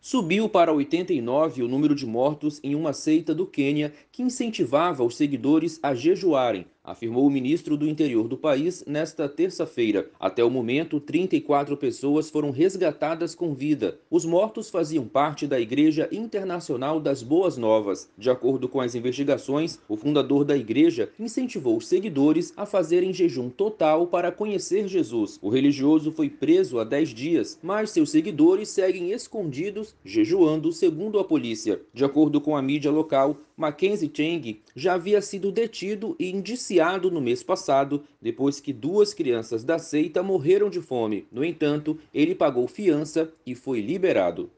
Subiu para 89 o número de mortos em uma seita do Quênia que incentivava os seguidores a jejuarem, afirmou o ministro do Interior do país nesta terça-feira. Até o momento, 34 pessoas foram resgatadas com vida. Os mortos faziam parte da Igreja Internacional das Boas Novas. De acordo com as investigações, o fundador da igreja incentivou os seguidores a fazerem jejum total para conhecer Jesus. O religioso foi preso há 10 dias, mas seus seguidores seguem escondidos, jejuando, segundo a polícia. De acordo com a mídia local, Mackenzie Cheng já havia sido detido e indiciado no mês passado, depois que duas crianças da seita morreram de fome. No entanto, ele pagou fiança e foi liberado.